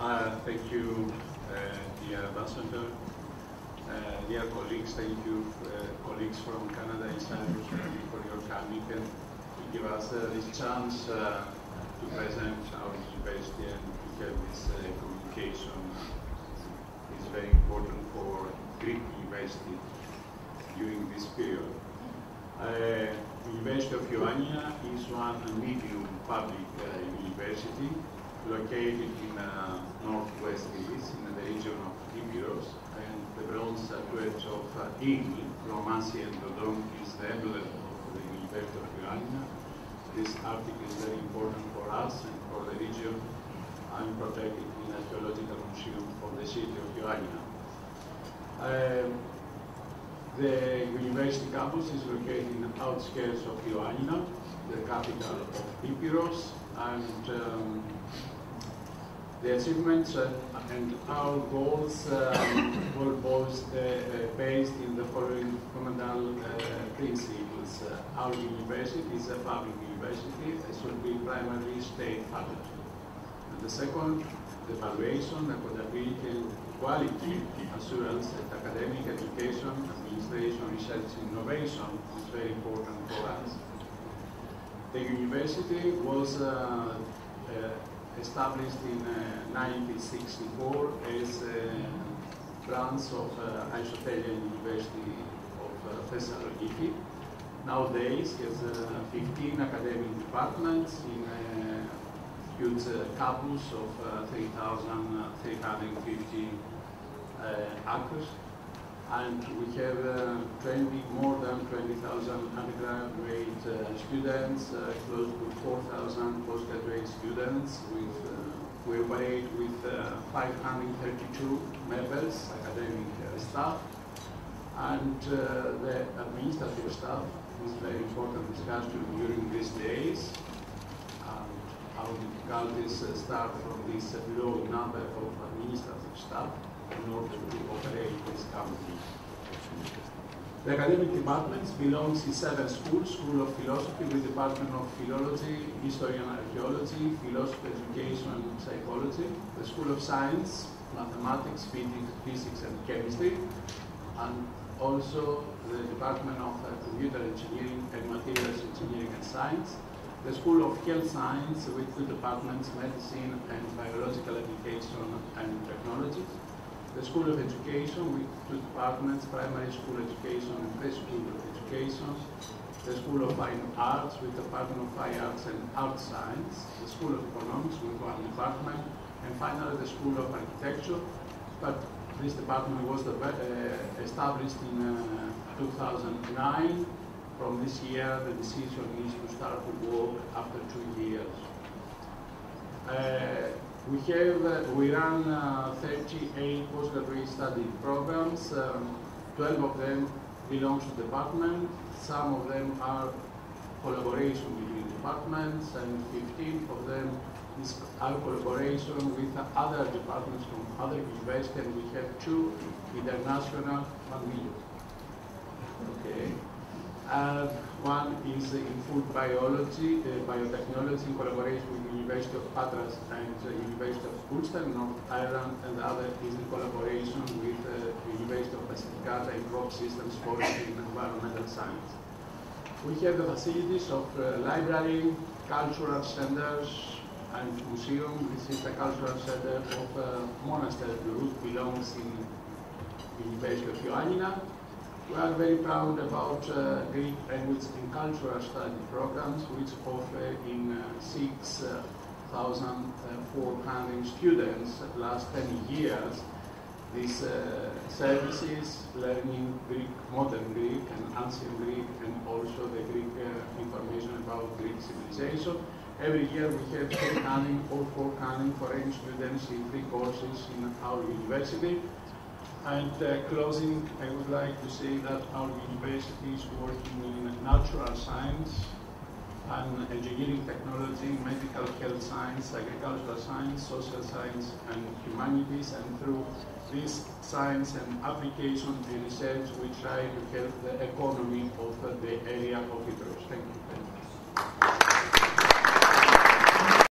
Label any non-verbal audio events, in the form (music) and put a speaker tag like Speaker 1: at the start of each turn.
Speaker 1: Uh, thank you, uh, dear Ambassador. Uh, dear colleagues, thank you, uh, colleagues from Canada and Cyprus, for your coming and to give us uh, this chance uh, to present our university and to have this communication. It's very important for Greek university during this period. Uh, University of Ioannina is one medium public university located in uh, northwest Greece in the region of Epirus and the bronze statuette of uh, Eagle from Asia and is the emblem of the University of Ioannina. This article is very important for us and for the region and protected in the Archaeological Museum of the city of Ioannina. Um, the university campus is located in the outskirts of Ioannina, the capital of Epirus, and um, the achievements uh, and our goals um, (coughs) were both uh, uh, based in the following fundamental uh, principles. Uh, our university is a public university, it should be primarily state faculty. And the second, the evaluation, accountability, and quality assurance academic education, administration, research, innovation is very important for us. The university was uh, uh, established in uh, 1964 as a branch of uh, Aristotelian University of uh, Thessaloniki. Nowadays, it has uh, 15 academic departments in a huge uh, campus of uh, 3,350 uh, acres. And we have uh, 20, more than 20,000 undergraduate uh, students, uh, close to 4,000 postgraduate students. With, uh, we operate with uh, 532 members, academic uh, staff, and the administrative staff is very important discussion during these days. And our difficulties start from this low number of administrative staff in order to operate this company. The academic departments belongs in seven schools, School of Philosophy with Department of Philology, History and Archaeology, Philosophy, Education and Psychology, the School of Science, Mathematics, Physics, Physics and Chemistry, and also the Department of Computer Engineering and Materials Engineering and Science, the School of Health Science with the departments, Medicine and Biological Education and Technology, the School of Education with two departments, Primary School Education and Preschool Education, the School of Fine Arts with the Department of Fine Arts and Art Science, the School of Economics with one department, and finally the School of Architecture. But this department was the, uh, established in uh, 2009. From this year, the decision is to start to work after two years. Uh, we have, we run uh, 38 postgraduate study programs. Um, 12 of them belong to department. Some of them are collaboration between departments, and 15 of them is our collaboration with other departments from other universities, and we have two international families. Okay. Uh, one is in food biology, uh, biotechnology in collaboration with the University of Patras and the University of Ulster, North Ireland, and the other is in collaboration with uh, the University of Basilicata in crop systems, forestry, and environmental science. We have the facilities of uh, library, cultural centers, and museum. This is the cultural center of uh, monastery, which belongs in the University of Ioannina. We are very proud about uh, Greek language and cultural study programs, which offer in uh, 6,400 students last 10 years these uh, services, learning Greek, modern Greek and ancient Greek, and also the Greek uh, information about Greek civilization. Every year we have three coming or four coming foreign students in three courses in our university. And uh, closing, I would like to say that our university is working in natural science and engineering technology, medical health science, agricultural science, social science, and humanities. And through this science and application and research, we try to help the economy of the area of Epirus. Thank you.